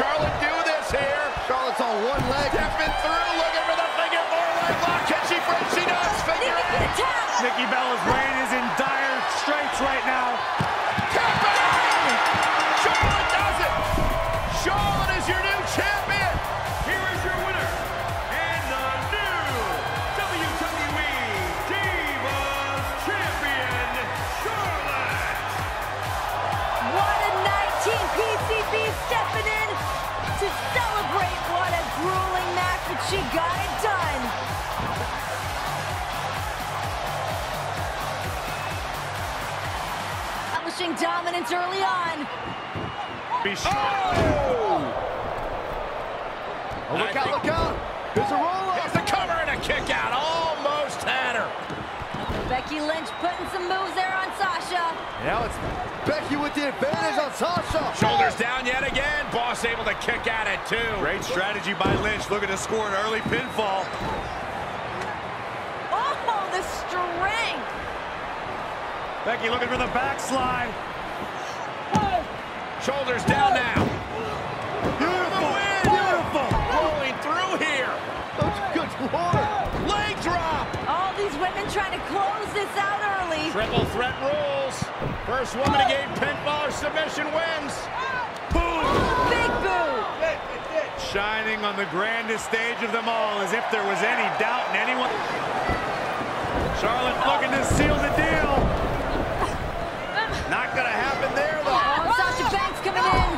Charlotte do this here? Charlotte's on one leg. Stepping through, looking for the figure four leg lock. Can she break? She does. Figure eight. Nikki Bella's reign is in dire straits right now. Establishing dominance early on. Be sure. Oh! Oh, look out, look out. There's a roll Here's the cover and a kick out. Almost had her. Becky Lynch putting some moves there on Sasha. Now it's Becky with the advantage on Sasha. Shoulders down yet again. Boss able to kick at it too. Great strategy by Lynch, looking to score an early pinfall. Oh, the strength. Becky looking for the backslide. Shoulders down now. Beautiful, win. beautiful. Rolling through here. Good lord. Leg drop. All these women trying to close this out early. Triple threat rules. First woman to gain pinfall or submission wins. Boom. Big boot. Shining on the grandest stage of them all, as if there was any doubt in anyone. Charlotte looking to seal the deal. Not gonna happen there, though. Oh, Sasha Banks coming in.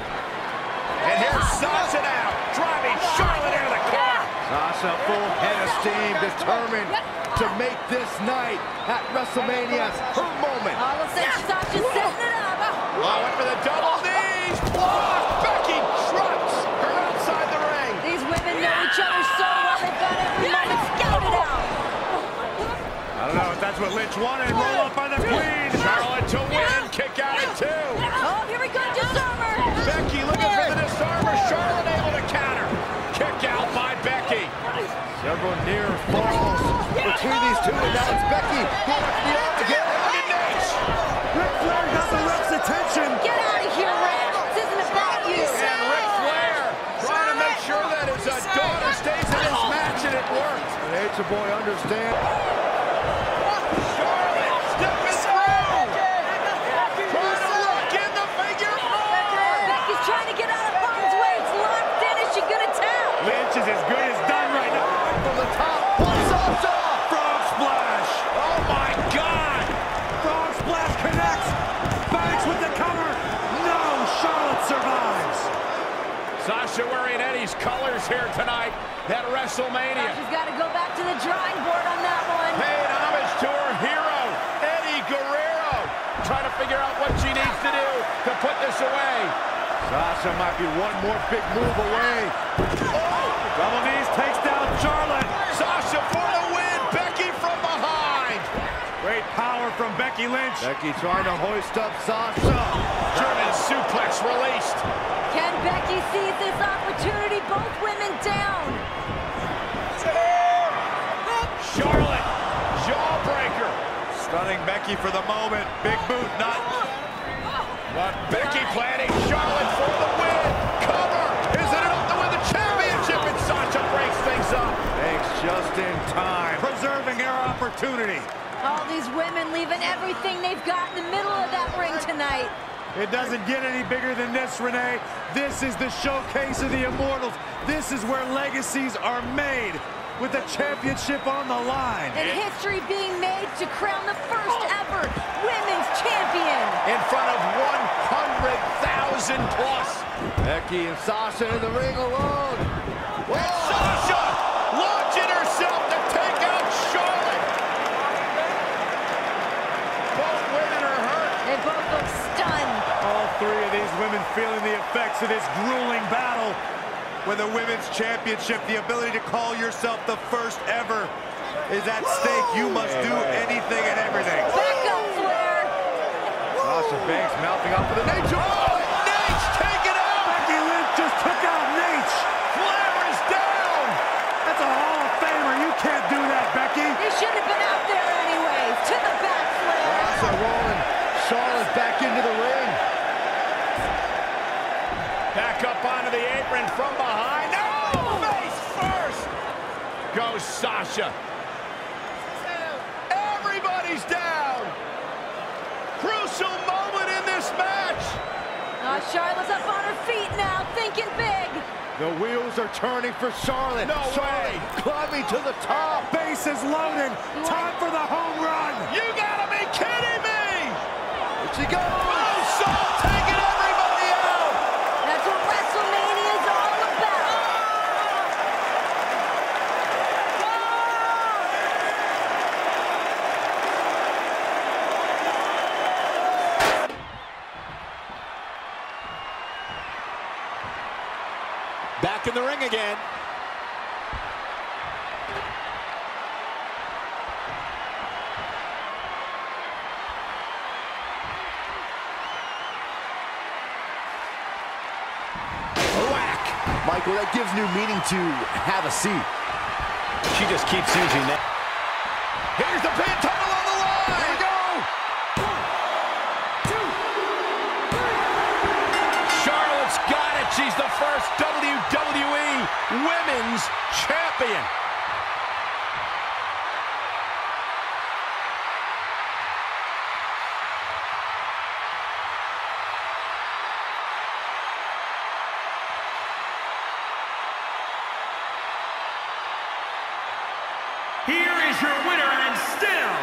And here's Sasha now, driving Charlotte into the corner. Sasha full head of steam, determined to make this night at WrestleMania her moment. Oh, looks like Sasha's setting it up. Oh, went for the double knees. Block. Becky trucks her outside the ring. These women know each other so well, they've got every moment scouted out. I don't know if that's what Lynch wanted. Roll up by the Queen. Charlotte to win, kick out at two. Oh, here we go, disarmer. Becky looking for the Several near falls between these two, and now it's Becky going up the arm again. Look at Nash. Ric Flair got the ref's attention. Get out of here, Rex. This isn't about you. And Ric Flair trying to make sure that his uh, daughter stays in this match, and it worked. And Nature Boy Sasha wearing Eddie's colors here tonight at WrestleMania. She's got to go back to the drawing board on that one. Paying homage to her hero, Eddie Guerrero. Trying to figure out what she needs to do to put this away. Sasha might be one more big move away. Oh! Double knees takes down Charlotte. Sasha for the win. Becky from behind. Great power from Becky Lynch. Becky trying to hoist up Sasha. German suplex released. Can Becky seize this opportunity? Both women down. Charlotte, jawbreaker. Stunning Becky for the moment. Big boot, not. But Becky planning Charlotte for the win. Cover. Is it enough to win the championship? And Sasha breaks things up. Thanks just in time. Preserving her opportunity. All these women leaving everything they've got in the middle of that ring tonight. It doesn't get any bigger than this, Renee. This is the showcase of the Immortals. This is where legacies are made with the championship on the line. And history being made to crown the first ever women's champion. In front of 100,000 plus. Becky and Sasha in the ring alone. And Sasha launching herself to take out Charlotte. Both women are hurt. They both look stunned. All three of these women feeling the effects of this grueling battle. When the women's championship, the ability to call yourself the first ever is at stake. You must do anything and everything. Back up, Flair. Sasha Banks mouthing up for the nature. Oh, Naitch's taken out. Becky Lynch just took out Nate. Flair is down. That's a Hall of Famer. You can't do that, Becky. He shouldn't have been out there anyways. To the back, Flair. Sasha rolling. Charlotte back into the ring. Back back up onto the apron from behind. No! Face first! Goes Sasha. Everybody's down! Crucial moment in this match! Uh, Charlotte's up on her feet now, thinking big. The wheels are turning for Charlotte. No Charlotte way. climbing to the top. Base is loaded. Time for the home run. You gotta be kidding me! Here she goes. Oh, Saul taking everybody out! That's what WrestleMania is all about. Back in the ring again. Whack! Michael, that gives new meaning to have a seat. She just keeps using that. Here's the pin Women's Champion. Here is your winner and still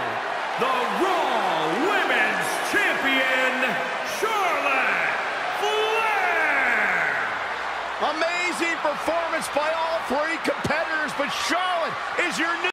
the Raw Women's Champion, Charlotte Flair. Amazing performance performance by all three competitors, but Charlotte is your new...